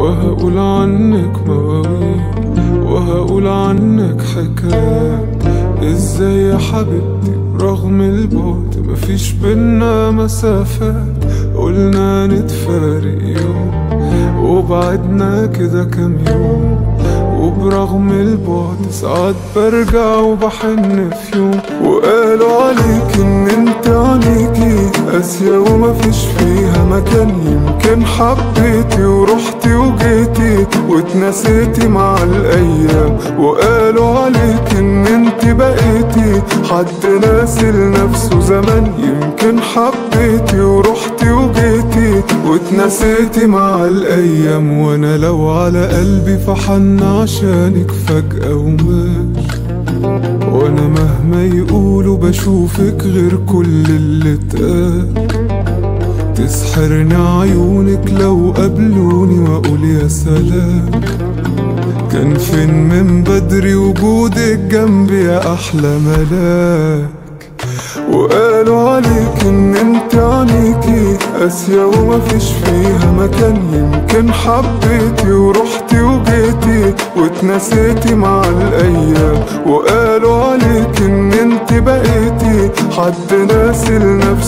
وهقول عنك مواويل وهقول عنك حكايات. إزاي يا حبيبتي؟ رغم البعد مفيش بينا مسافات. قلنا نتفارق يوم وبعدنا كده كام يوم. وبرغم البعد ساعات برجع وبحن في يوم. وقالوا عليك إن أنت عليكي قاسية ومفيش فيها مكان. يمكن حبيتي ورحتي واتنسيتي مع الأيام وقالوا عليك إن أنت بقيتي. حد ناسي لنفسه زمان يمكن حبيتي ورحتي وجيتي. واتنسيتي مع الأيام وأنا لو على قلبي فحن عشانك فجأة وماشي وأنا مهما يقولوا بشوفك غير كل اللي اتقال. تسحرني عيونك لو قابلوني وأقول يا سلام. كان فين من بدري وجودك جنبي يا أحلى ملاك. وقالوا عليك إن أنت عليكي قاسية ومفيش فيها مكان. يمكن حبيتي ورحتي وجيتي واتنسيتي مع الأيام. وقالوا عليك إن أنت بقيتي حد ناسي يمكن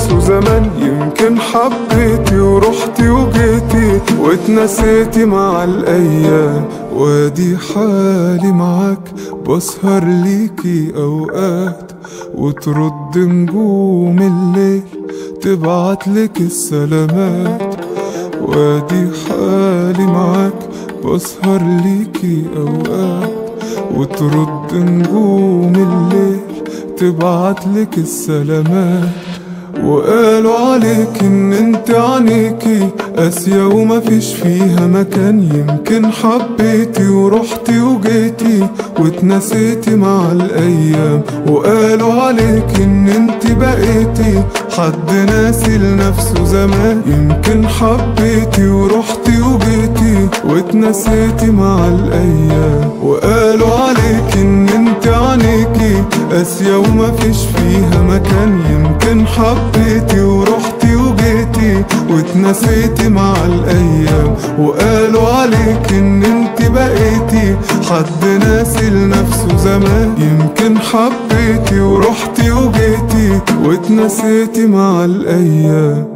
حبيتي ورحتي وجيتي واتنسيتي مع الأيام. وادي حالي معاك بسهر ليكي أوقات. وترد نجوم الليل تبعتلك السلامات. وادي حالي معاك بسهر ليكي أوقات. وترد نجوم الليل تبعتلك السلامات. وقالوا عليك إن أنت عينيكي قاسية ومفيش فيها مكان. يمكن حبيتي ورحتي وجيتي واتنسيتي مع الأيام. وقالوا عليك إن أنت بقيتي حد ناسي لنفسه زمان. يمكن حبيتي ورحتي وجيتي واتنسيتي مع الأيام. وقالوا عليك إن أنت عينيكي قاسية ومفيش فيها مكان. يمكن حبيتي ورحتي وجيتي واتنسيتي مع الأيام وقالوا عليك إن أنت بقيتي حد ناسي لنفسه زمان. يمكن حبيتي ورحتي وجيتي واتنسيتي مع الأيام.